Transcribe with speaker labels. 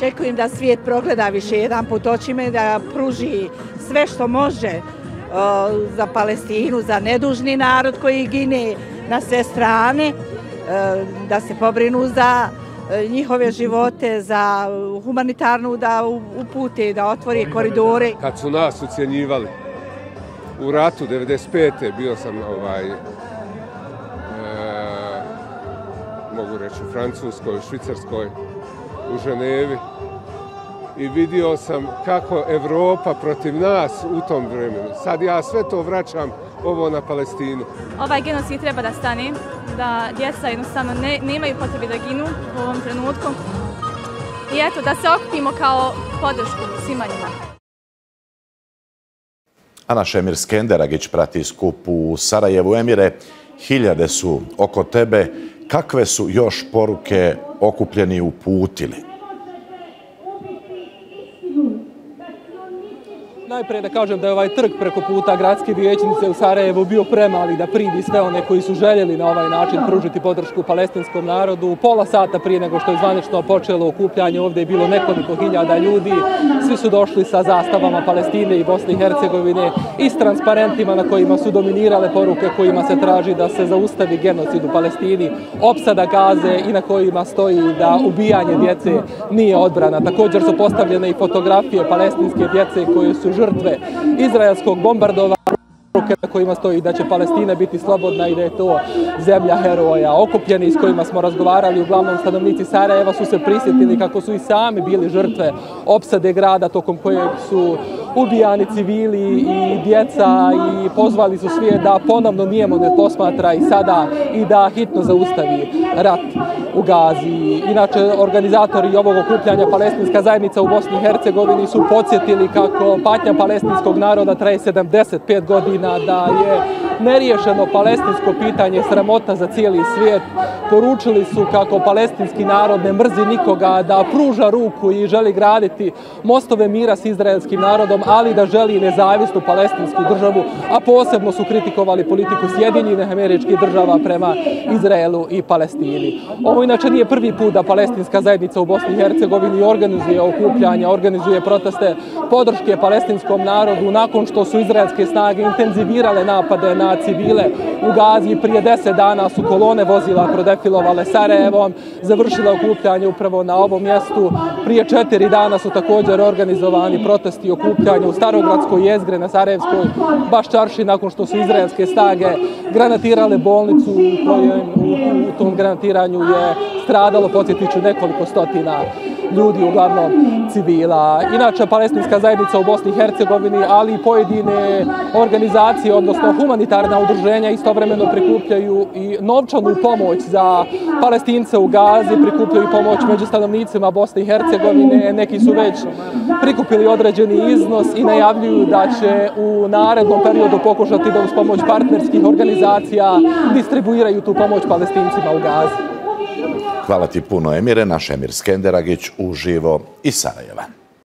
Speaker 1: Čekujem da svijet progleda više jedan put očime, da pruži sve što može za Palestinu, za nedužni narod koji gine na sve strane, da se pobrinu za njihove živote, za humanitarnu da upute, da otvori koridore.
Speaker 2: Kad su nas ucijenjivali u ratu 95. bio sam ovaj, e, mogu reći u Francuskoj, u Švicarskoj, u Ženevi i vidio sam kako Evropa protiv nas u tom vremenu. Sad ja sve to vraćam ovo na Palestinu.
Speaker 3: Ovaj genocid treba da stane, da djeca jednostavno ne, nemaju potrebe da ginu u ovom trenutku. I eto, da se okupimo kao podršku svima njima.
Speaker 4: Ana Šemir Skenderagić prati skup u Sarajevu. Emire, hiljade su oko tebe. Kakve su još poruke okupljeni uputili?
Speaker 5: Najprej da kažem da je ovaj trg preko puta gradske vijećnice u Sarajevu bio premali da primi sve one koji su željeli na ovaj način pružiti podršku palestinskom narodu. Pola sata prije nego što je zvanično počelo okupljanje, ovdje je bilo nekoliko hiljada ljudi. Svi su došli sa zastavama Palestine i Bosne i Hercegovine i s transparentima na kojima su dominirale poruke kojima se traži da se zaustavi genocid u Palestini, opsada gaze i na kojima stoji da ubijanje djece nije odbrana. Također su postavljene i fotografije palestinske djece koje su žrtve izraelskog bombardova na kojima stoji da će Palestina biti slobodna i da je to zemlja heroja. Okupljeni s kojima smo razgovarali, uglavnom stanovnici Sarajeva su se prisjetili kako su i sami bili žrtve opsade grada tokom kojeg su ubijani civili i djeca i pozvali su svijet da ponovno nijemo ne posmatra i sada i da hitno zaustavi rat u Gazi. Inače, organizatori ovog okupljanja Palestinska zajednica u Bosni i Hercegovini su podsjetili kako patnja palestinskog naroda traje 75 godina, da je neriješeno palestinsko pitanje sramota za cijeli svijet. Poručili su kako palestinski narod ne mrzi nikoga, da pruža ruku i želi graditi mostove mira s izraelskim narodom, ali da želi nezavisnu palestinsku državu, a posebno su kritikovali politiku Sjedinjenih američkih država prema Izraelu i Palestini. Ovo inače nije prvi put da palestinska zajednica u Bosni i Hercegovini organizuje okupljanja, organizuje proteste podrške palestinskom narodu nakon što su izraelske snage intenzivirale napade na civile u Gazi. Prije deset dana su kolone vozila profilovale Sarajevom, završila okupljanje upravo na ovom mjestu. Prije četiri dana su također organizovani protesti i okupljanje u Starogradskoj jezgre na Sarajevskoj baščarši nakon što su izraelske stage granatirale bolnicu u kojem u tom granatiranju je stradalo, podsjetiću, nekoliko stotina ljudi, uglavnom civila. Inače, palestinska zajednica u Bosni i Hercegovini, ali i pojedine organizacije, odnosno humanitarna udruženja, istovremeno prikupljaju i novčanu pomoć za palestince u Gazi, prikupljaju pomoć među stanovnicima Bosne i Hercegovine. Neki su već prikupili određeni iznos i najavljuju da će u narednom periodu pokušati da uz pomoć partnerskih organizacija distribuiraju tu pomoć palestincima u Gazi.
Speaker 4: Hvala ti puno, Emire. Naš Emir Skenderagić uživo iz Sarajeva.